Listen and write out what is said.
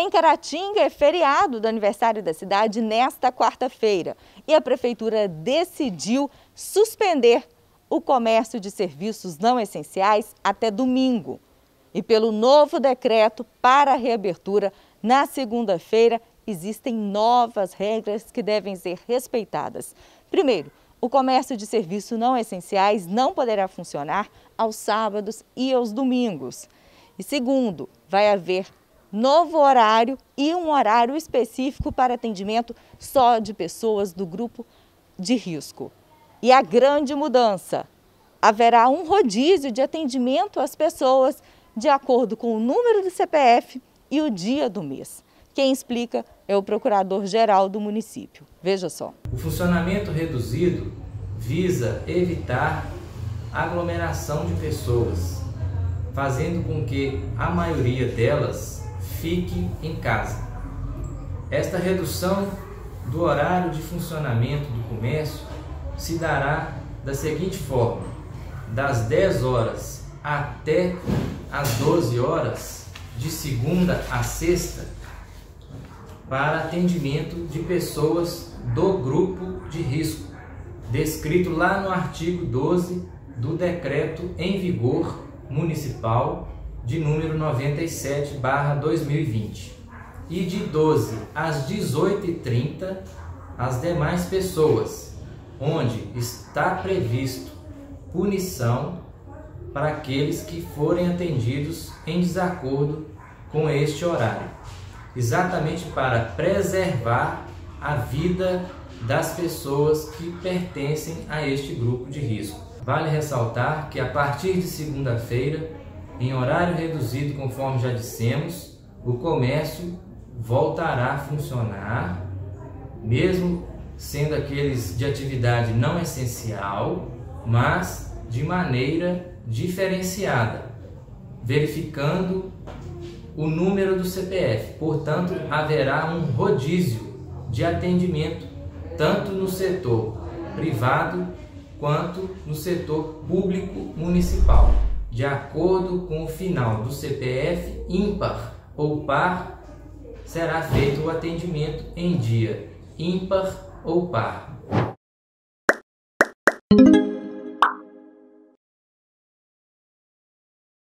Em Caratinga é feriado do aniversário da cidade nesta quarta-feira e a prefeitura decidiu suspender o comércio de serviços não essenciais até domingo. E pelo novo decreto para a reabertura na segunda-feira, existem novas regras que devem ser respeitadas. Primeiro, o comércio de serviços não essenciais não poderá funcionar aos sábados e aos domingos. E segundo, vai haver novo horário e um horário específico para atendimento só de pessoas do grupo de risco. E a grande mudança: haverá um rodízio de atendimento às pessoas de acordo com o número do CPF e o dia do mês. Quem explica é o procurador-geral do município. Veja só. O funcionamento reduzido visa evitar aglomeração de pessoas, fazendo com que a maioria delas fique em casa. Esta redução do horário de funcionamento do comércio se dará da seguinte forma: das 10 horas até as 12 horas, de segunda a sexta, para atendimento de pessoas do grupo de risco, descrito lá no artigo 12 do decreto em vigor municipal de número 97/2020 e de 12 às 18h30 as demais pessoas, onde está previsto punição para aqueles que forem atendidos em desacordo com este horário, exatamente para preservar a vida das pessoas que pertencem a este grupo de risco. Vale ressaltar que a partir de segunda-feira em horário reduzido, conforme já dissemos, o comércio voltará a funcionar, mesmo sendo aqueles de atividade não essencial, mas de maneira diferenciada, verificando o número do CPF. Portanto, haverá um rodízio de atendimento tanto no setor privado quanto no setor público municipal de acordo com o final do CPF ímpar ou par, será feito o atendimento em dia ímpar ou par.